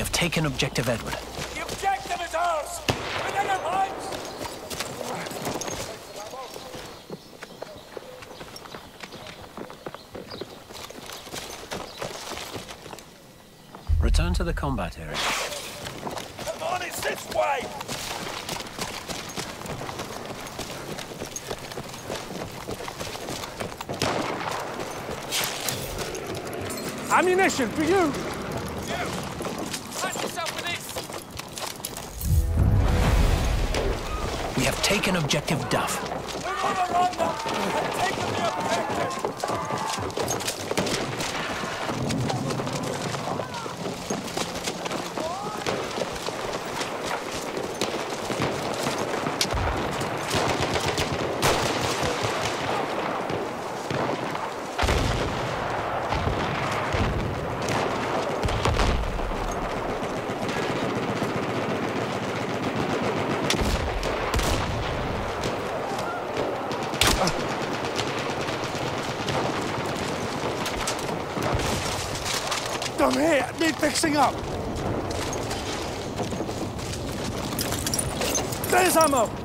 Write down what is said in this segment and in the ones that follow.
have taken objective Edward. The objective is ours! Within our minds! Return to the combat area. Come on, it's this way! Ammunition for you! Have taken objective Duff. We're gonna run them! And take them the objective! Done here. Need fixing up. There's ammo.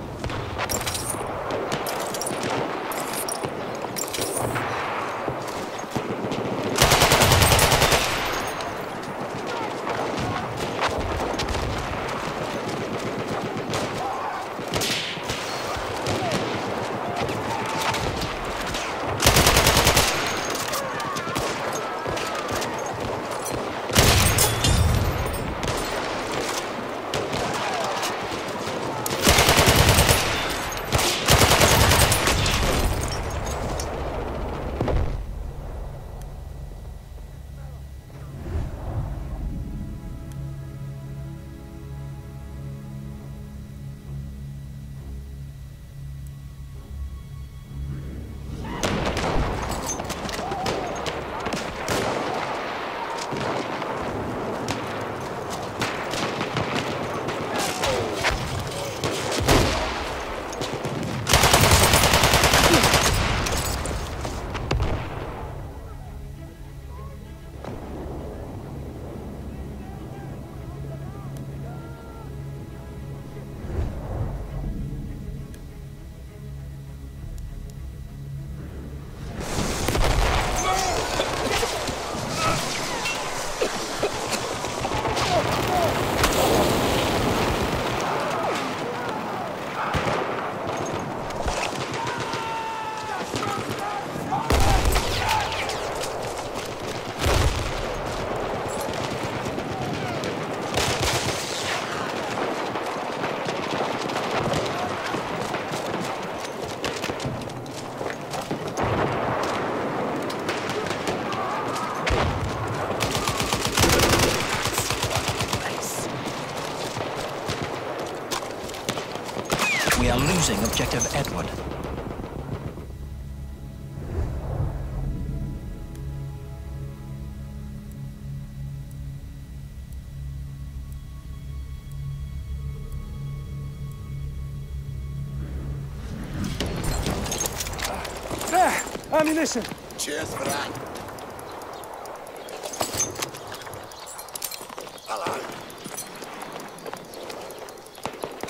Objective Edward. There. Ammunition. Cheers for that. Hello.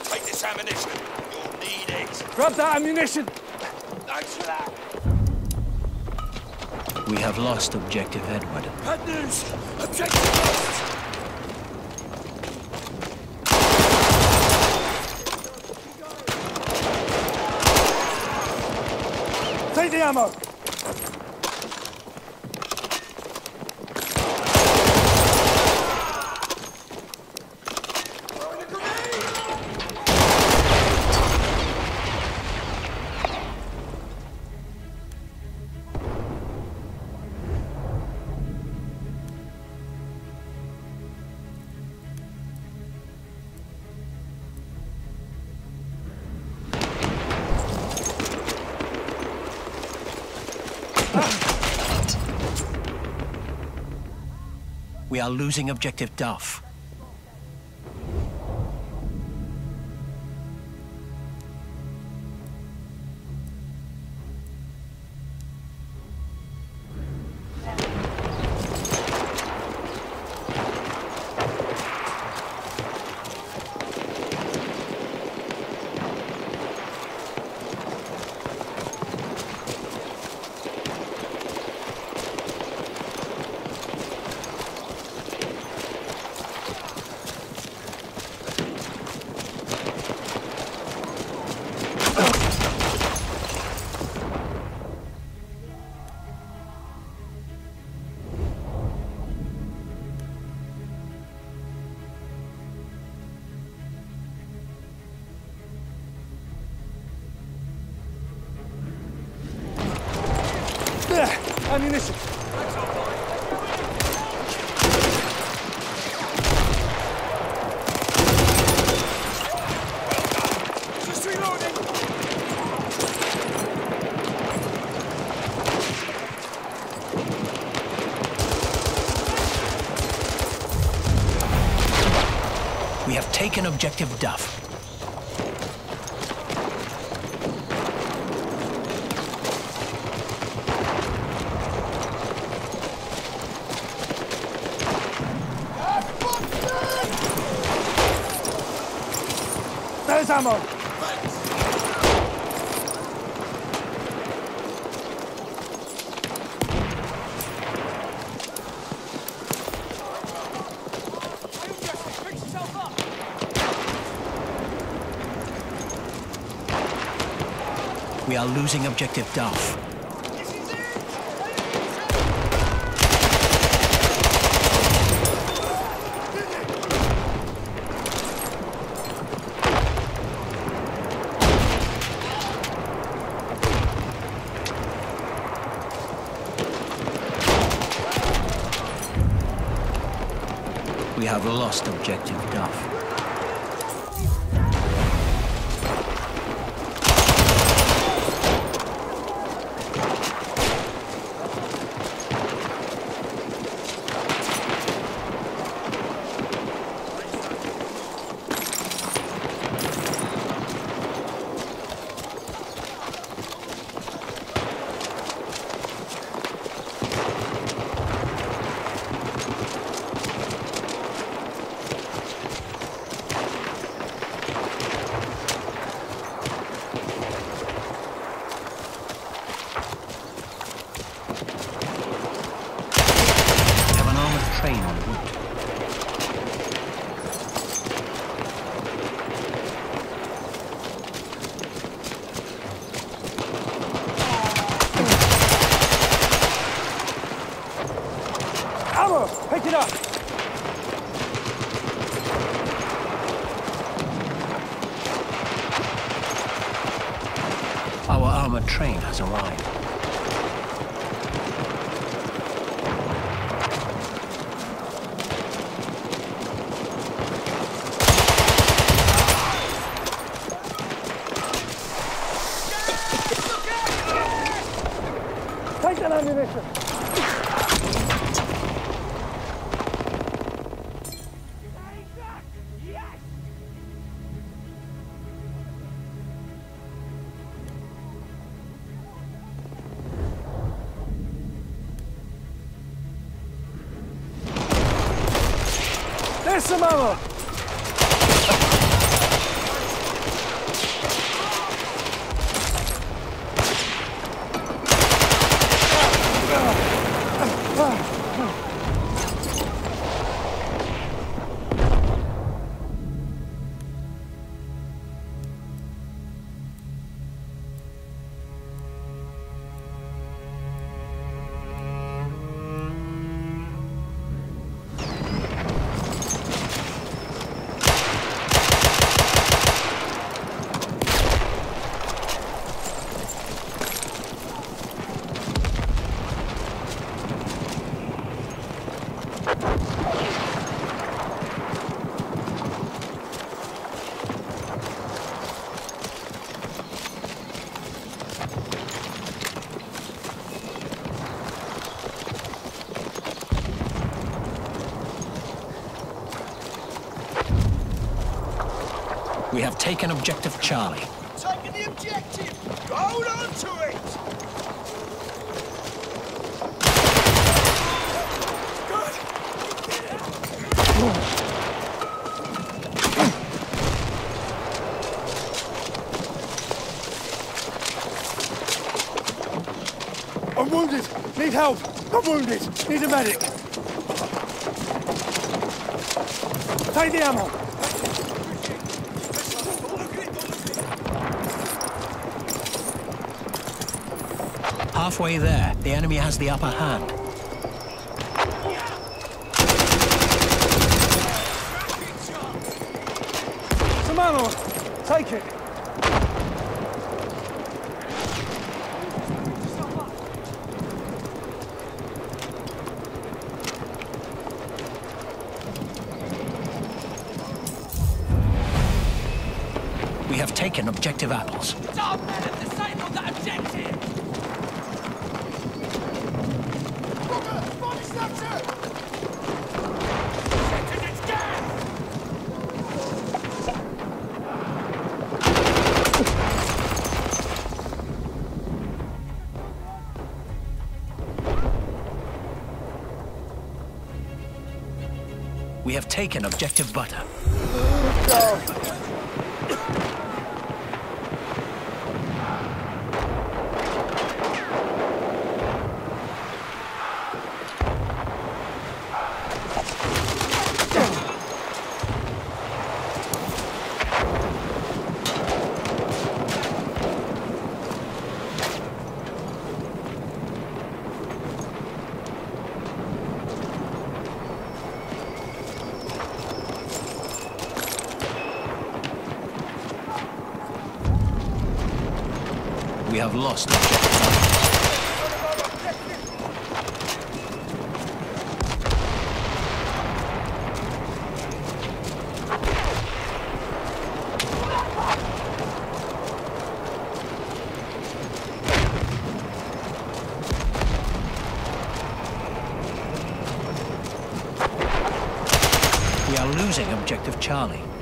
Take this ammunition. You'll need it. Grab that ammunition. Thanks for that. We have lost objective Edward. Bad news. Objective lost. Take the ammo. We are losing objective Duff. Objective Duff. There's ammo. Are losing objective Duff. We have lost objective Duff. We have an armored train en route. Ammo! Pick it up! Our armored train has arrived. Take that ammunition. Have taken objective Charlie. Taking the objective! Hold on to it! I'm wounded. Need help. I'm wounded. Need a medic. Take the ammo. halfway there. The enemy has the upper hand. Samano, take it. We have taken objective apples. That objective! Taken objective butter. Have lost objective. We are losing objective Charlie.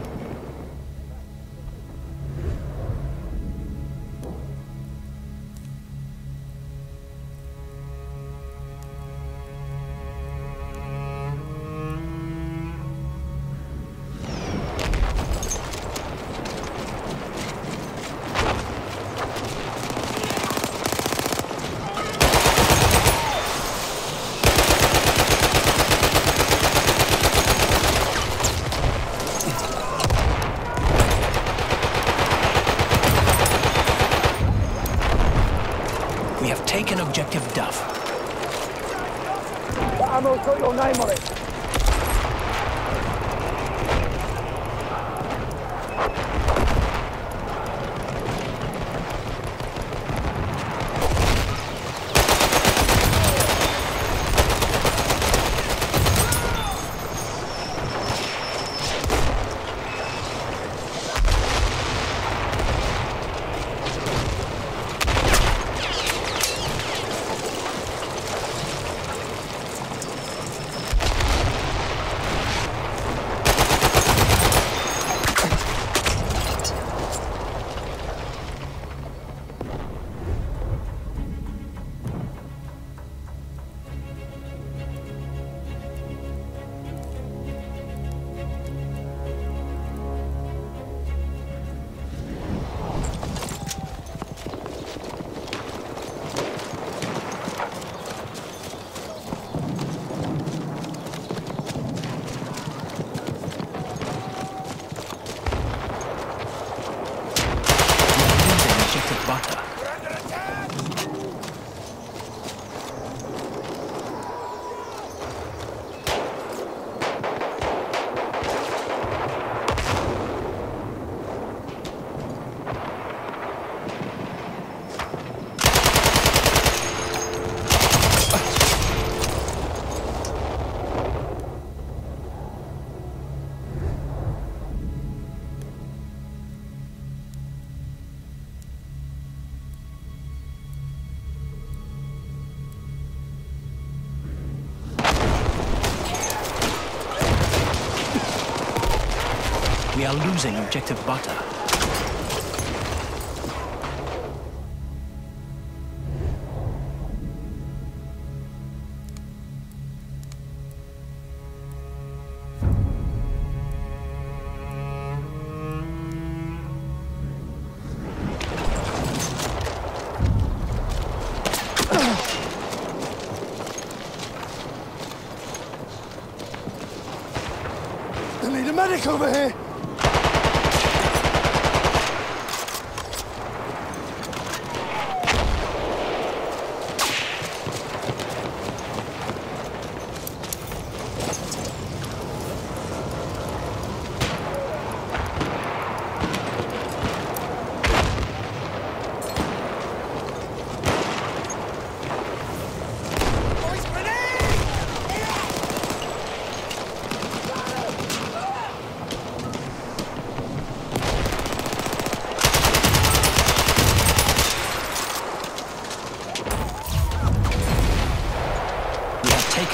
Taken objective Duff. Ammo's got your name on it. Losing objective butter. Medic over here.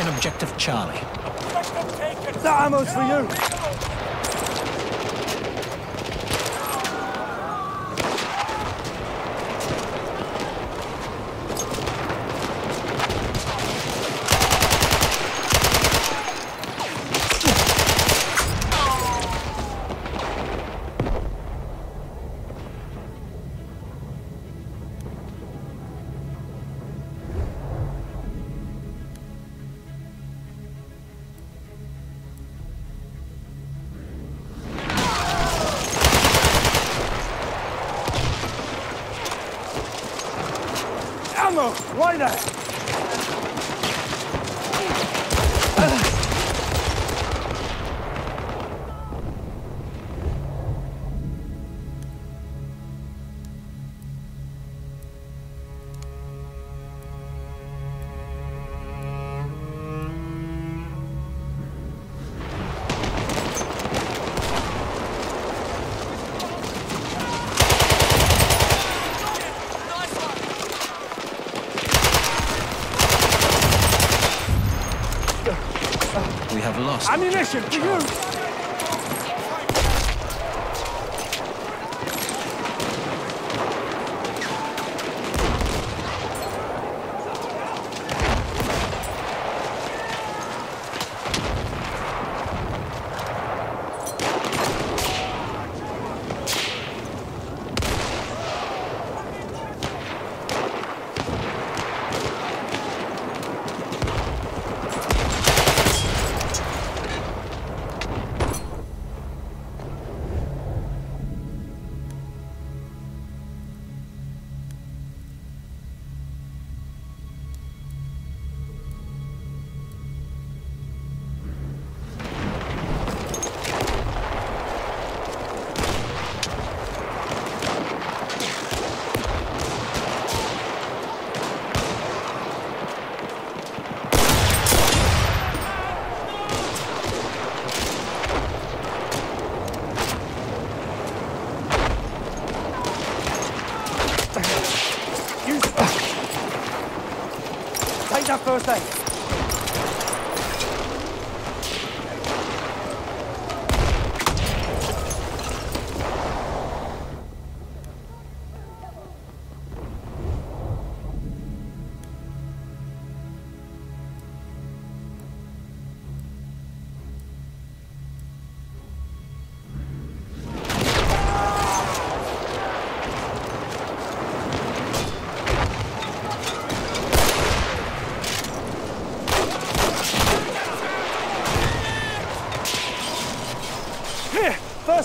objective Charlie. The ammo's for you! Ammo! Right there!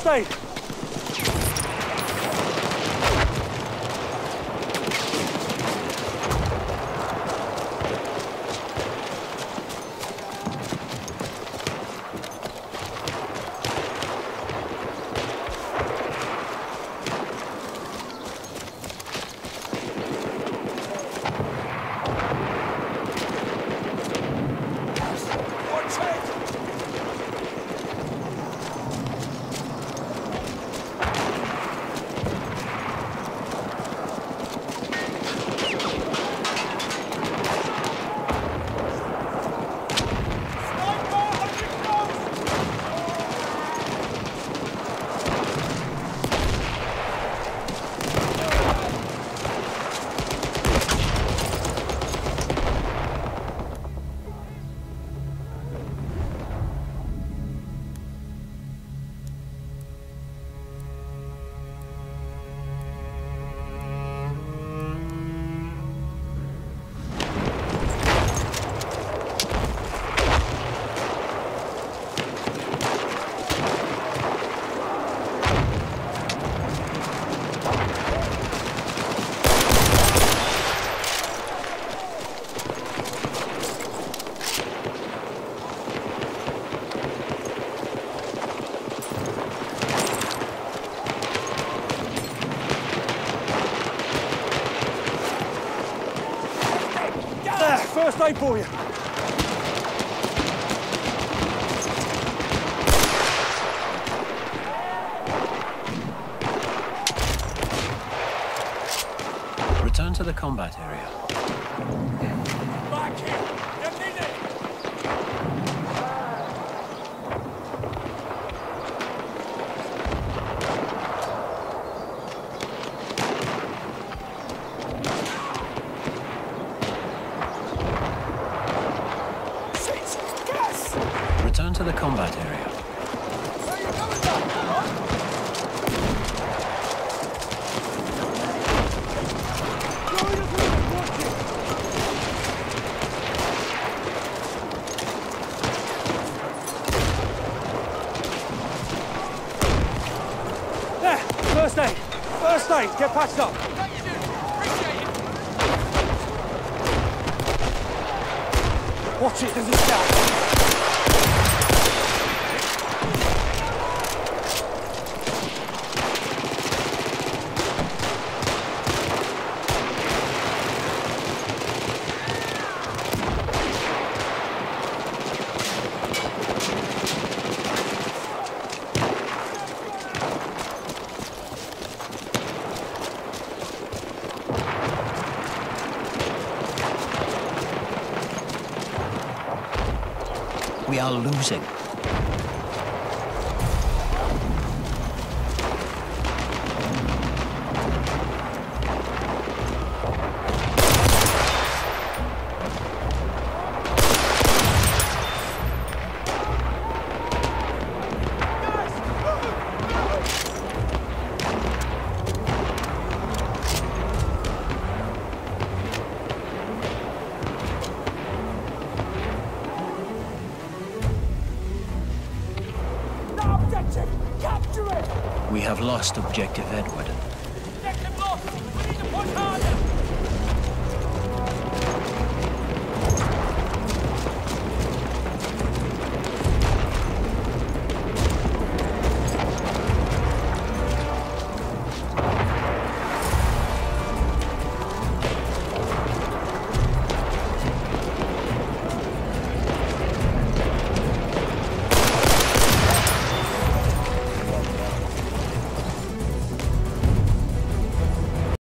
stay. combat area. Back here! Return to the combat area. パスだ。We are have lost objective Edward.